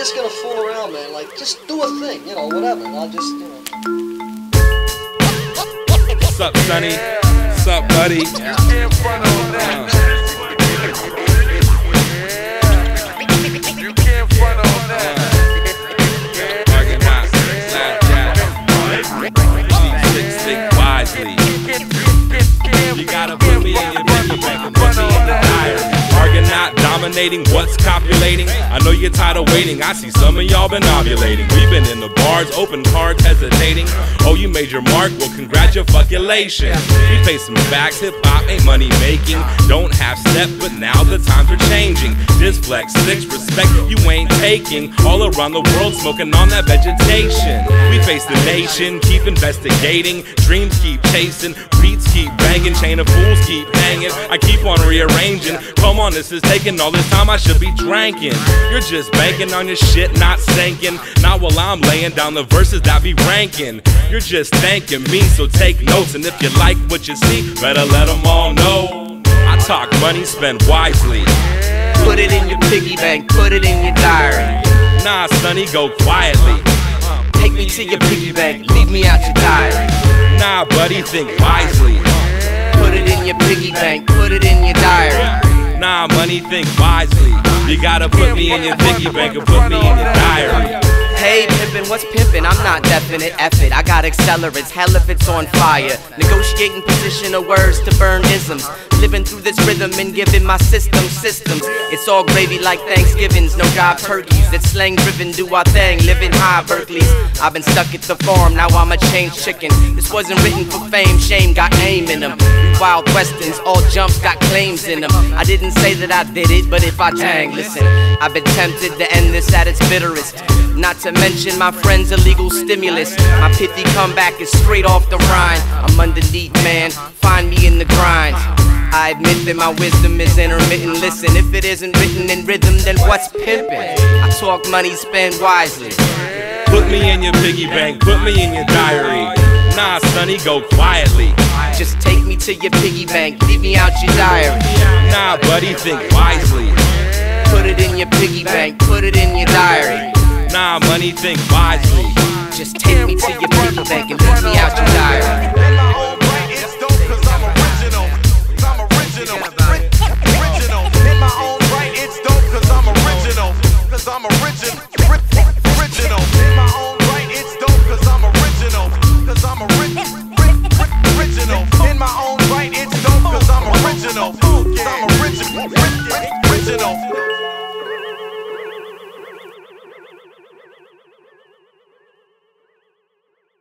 just gonna fool around, man. Like, just do a thing, you know, whatever. And I'll just, you know. What's up, Sonny? What's up, buddy? Argonaut, What's copulating? I know you're tired of waiting. I see some of y'all been ovulating. We've been in the bars, open cards, hesitating. Oh, you made your mark? Well, congratulations. We face some facts, hip hop ain't money making. Flex six, respect you ain't taking. All around the world, smoking on that vegetation. We face the nation, keep investigating. Dreams keep chasing, beats keep banging, chain of fools keep hanging. I keep on rearranging. Come on, this is taking all this time I should be drinking. You're just banking on your shit, not sinking. Not while I'm laying down the verses that be ranking. You're just thanking me, so take notes. And if you like what you see, better let them all know. I talk money, spend wisely. Put it in your piggy bank, put it in your diary. Nah, sonny, go quietly. Take me to your piggy bank, leave me out your diary. Nah, buddy, think wisely. Put it in your piggy bank, put it in your diary. Nah, money, think wisely. You gotta put me in your piggy bank and put me in your diary. Hey, pimpin', what's pimpin'? I'm not definite, it. I got accelerants, hell if it's on fire. Negotiating position of words to burn isms. Living through this rhythm and giving my system systems. It's all gravy like Thanksgivings, no job turkeys. It's slang driven, do our thing, living high Berkeley's. I've been stuck at the farm, now I'm a change chicken. This wasn't written for fame, shame got aim in them. Wild questions, all jumps got claims in them. I didn't say that I did it, but if I dang, listen, I've been tempted to end this at its bitterest. Not to mention my friend's illegal stimulus. My pithy comeback is straight off the rind. I'm underneath, man. Find me in the grind. I admit that my wisdom is intermittent. Listen, if it isn't written in rhythm, then what's pimpin'? I talk money, spend wisely. Put me in your piggy bank, put me in your diary. Nah, sonny, go quietly. Just take me to your piggy bank, leave me out your diary. Nah, buddy, think wisely. Put it in your piggy bank, put it in your diary. Nah, money, think wisely. Just take me to your piggy bank and leave me out your diary. Woo!